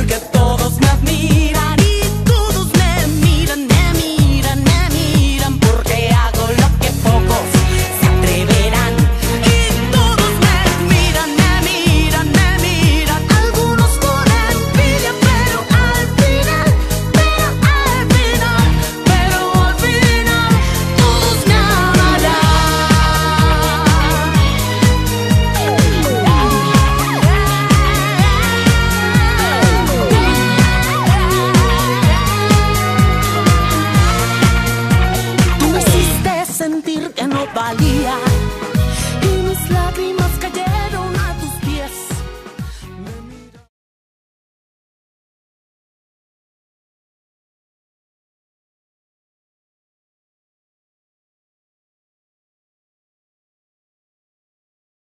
porque sentir que no valía. Y mis lágrimas